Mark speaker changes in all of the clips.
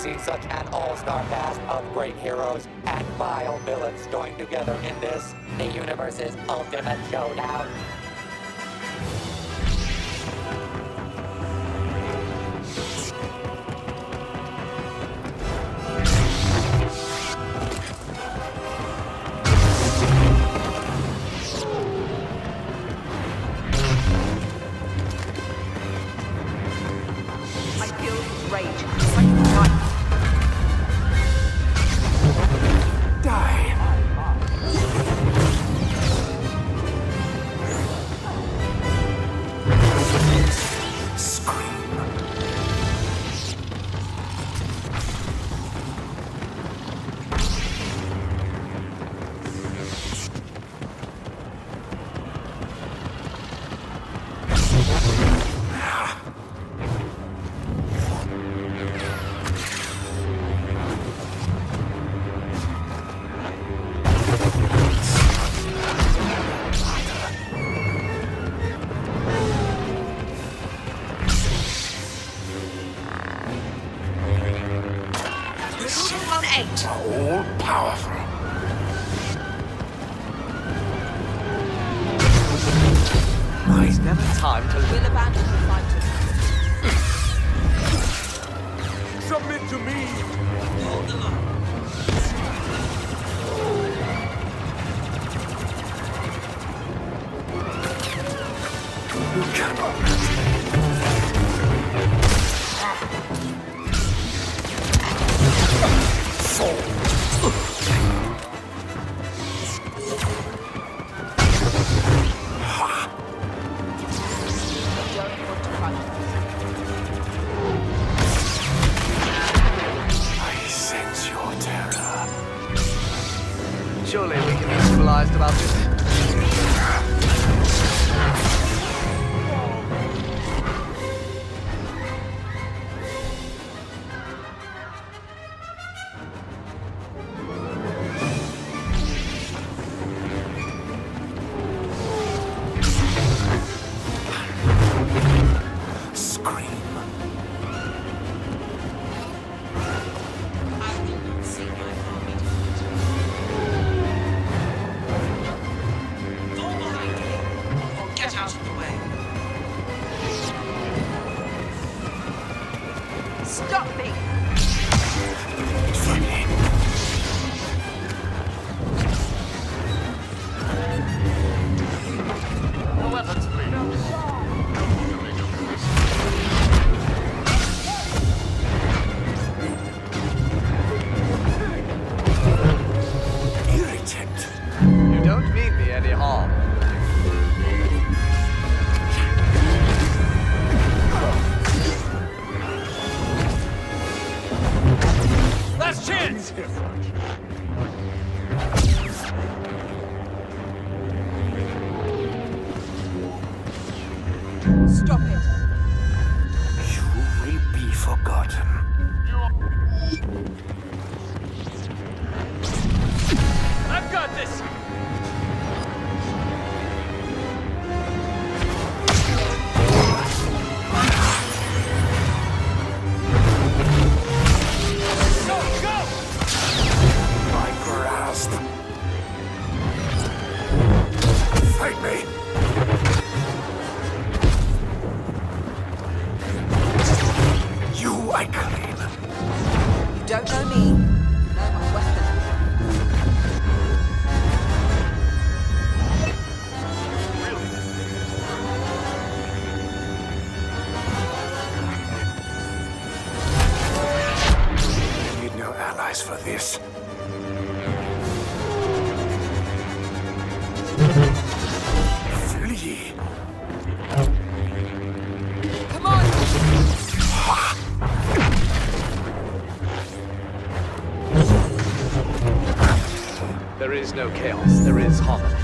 Speaker 1: seen such an all-star cast of great heroes and vile villains joined together in this, the universe's ultimate showdown.
Speaker 2: Cyclone 8.
Speaker 3: All powerful.
Speaker 4: It's never time to
Speaker 2: We'll abandon the fight.
Speaker 3: Submit to me.
Speaker 2: Stop it.
Speaker 3: No for this. Flee!
Speaker 2: Come on!
Speaker 4: There is no chaos, there is harmony.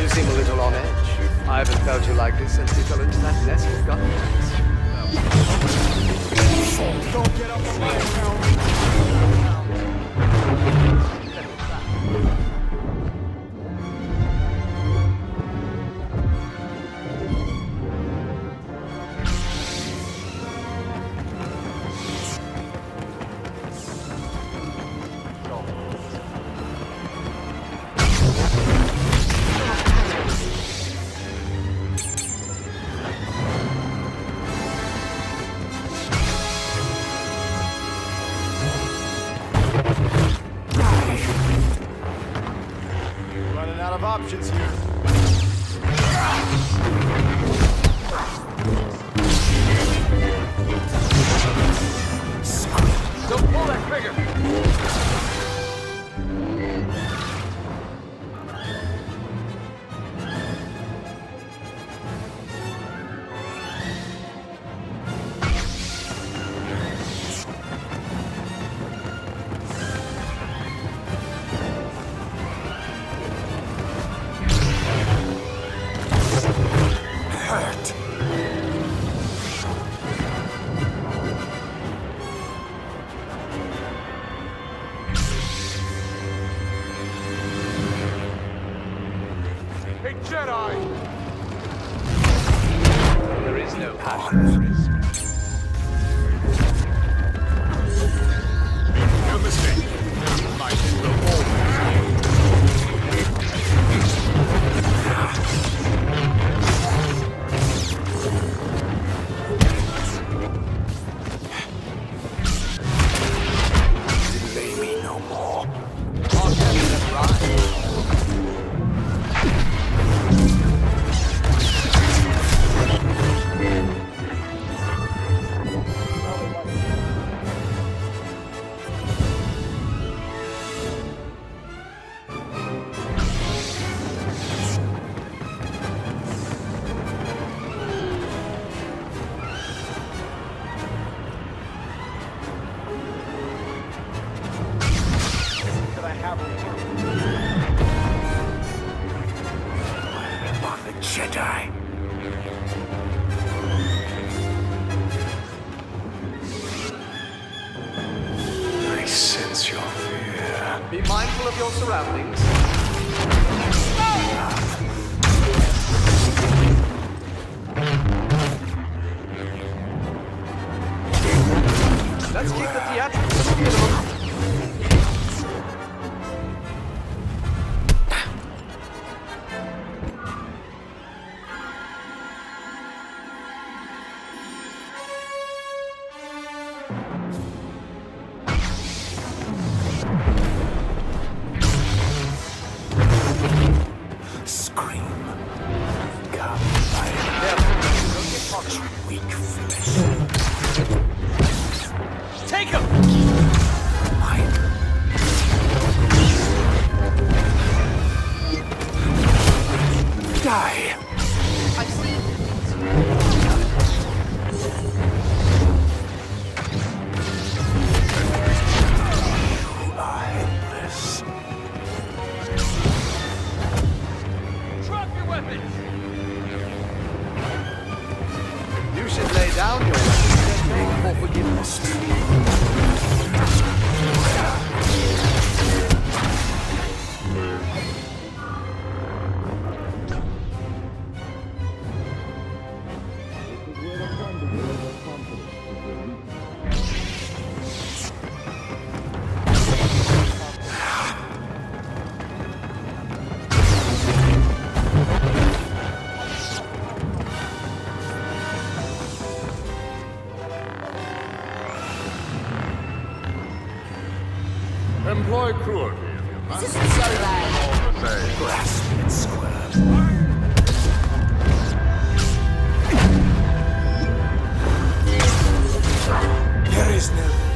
Speaker 4: You seem a little on edge. I haven't felt you like this since you fell into that nest with gun
Speaker 3: Don't get up options here.
Speaker 5: Jedi!
Speaker 4: There is no passion.
Speaker 3: Among the Jedi. I sense your fear.
Speaker 4: Be mindful of your surroundings. Let's keep the theatrics
Speaker 3: scream. Come
Speaker 4: by
Speaker 3: weak flesh.
Speaker 4: Take him!
Speaker 6: Die!
Speaker 3: lost There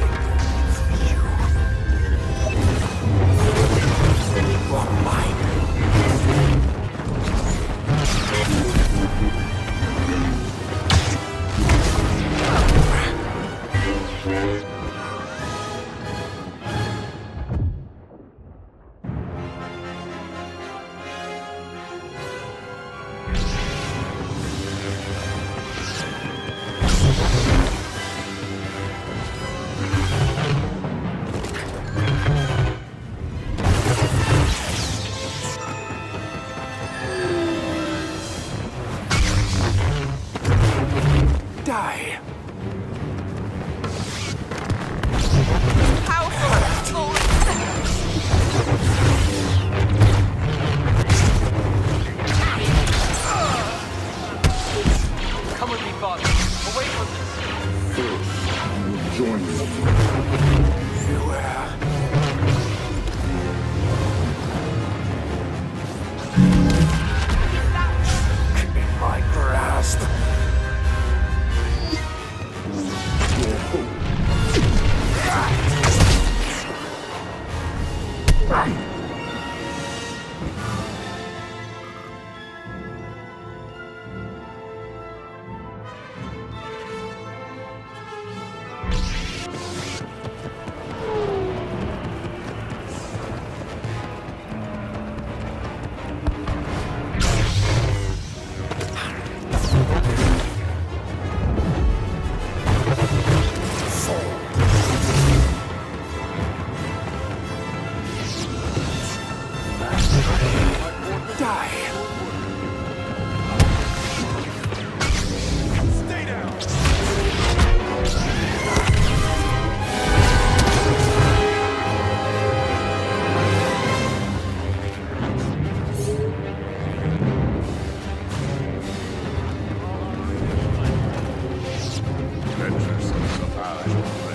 Speaker 3: Savage
Speaker 5: Opress.